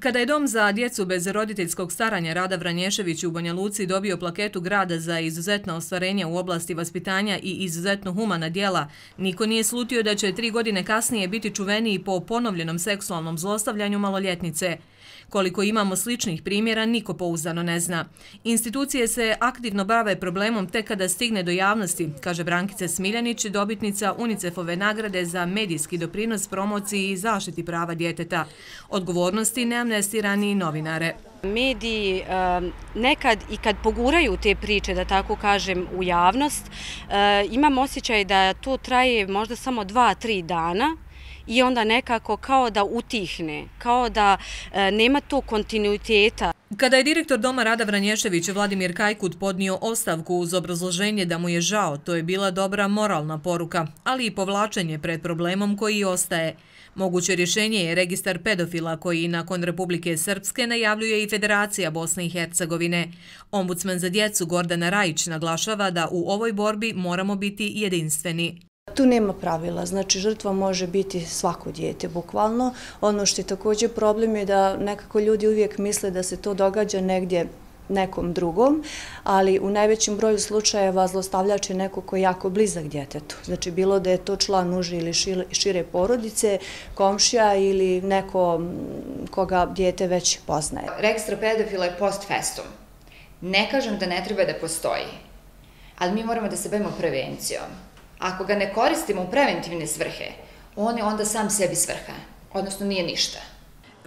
Kada je dom za djecu bez roditeljskog staranja Rada Vranješević u Banja Luci dobio plaketu grada za izuzetna ostvarenja u oblasti vaspitanja i izuzetno humana dijela, niko nije slutio da će tri godine kasnije biti čuveniji po ponovljenom seksualnom zlostavljanju maloljetnice. Koliko imamo sličnih primjera, niko pouzdano ne zna. Institucije se aktivno bave problemom tek kada stigne do javnosti, kaže Brankice Smiljanić, dobitnica UNICEF-ove nagrade za medijski doprinos promociji i zaštiti prava djeteta. Odgovornosti amnestirani novinare. Mediji nekad i kad poguraju te priče, da tako kažem, u javnost, eh, imam osjećaj da to traje možda samo dva, tri dana, i onda nekako kao da utihne, kao da e, nema to kontinuiteta. Kada je direktor Doma Rada Vranješević Vladimir Kajkut podnio ostavku uz obrazloženje da mu je žao, to je bila dobra moralna poruka, ali i povlačenje pred problemom koji ostaje. Moguće rješenje je registar pedofila koji nakon Republike Srpske najavljuje i Federacija Bosne i Hercegovine. Ombudsman za djecu Gordana Rajić naglašava da u ovoj borbi moramo biti jedinstveni. Tu nema pravila, znači žrtva može biti svako djete, bukvalno. Ono što je također problem je da nekako ljudi uvijek misle da se to događa negdje nekom drugom, ali u najvećem broju slučajeva zlostavljač je neko koji je jako blizak djetetu. Znači bilo da je to član uže ili šire porodice, komšija ili neko koga djete već poznaje. Registra pedofila je post festum. Ne kažem da ne treba da postoji, ali mi moramo da se bavimo prevencijom. Ako ga ne koristimo u preventivne svrhe, on je onda sam sebi svrha, odnosno nije ništa.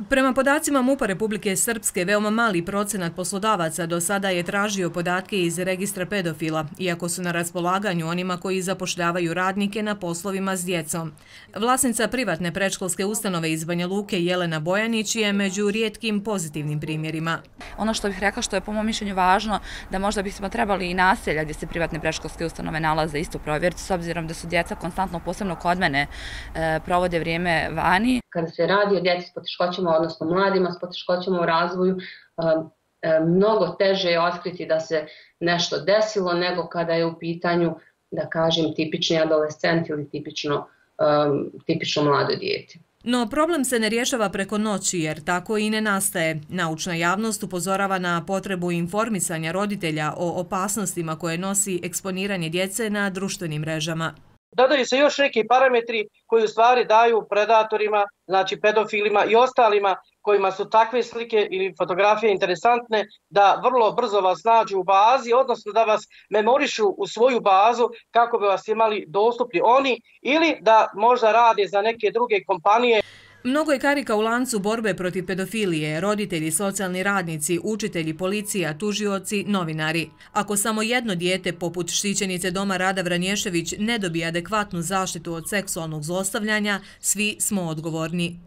Prema podacima MUPA Republike Srpske, veoma mali procenat poslodavaca do sada je tražio podatke iz registra pedofila, iako su na raspolaganju onima koji zapošljavaju radnike na poslovima s djecom. Vlasnica privatne prečkolske ustanove iz Banja Luke, Jelena Bojanić, je među rijetkim pozitivnim primjerima. Ono što bih rekla što je po mom mišljenju važno, da možda bismo trebali i naselja gdje se privatne prečkolske ustanove nalaze isto provjeriti, s obzirom da su djeca konstantno, posebno kod mene, e, provode vrijeme vani. Kada se radi o djeci s poteškoćima odnosno mladima s poteškoćama u razvoju, um, um, mnogo teže je otkriti da se nešto desilo nego kada je u pitanju, da kažem, tipični adolescent ili tipično, um, tipično mlado dijete. No problem se ne rješava preko noći jer tako i ne nastaje. Naučna javnost upozorava na potrebu informisanja roditelja o opasnostima koje nosi eksponiranje djece na društvenim mrežama. Dodaju se još neki parametri koji u stvari daju predatorima, znači pedofilima i ostalima kojima su takve slike ili fotografije interesantne da vrlo brzo vas nađu u bazi, odnosno da vas memorišu u svoju bazu kako bi vas imali dostupni oni ili da možda rade za neke druge kompanije. Mnogo je karika u lancu borbe protiv pedofilije, roditelji, socijalni radnici, učitelji, policija, tužioci, novinari. Ako samo jedno dijete, poput štićenice doma Rada Vranješević, ne dobije adekvatnu zaštitu od seksualnog zlostavljanja, svi smo odgovorni.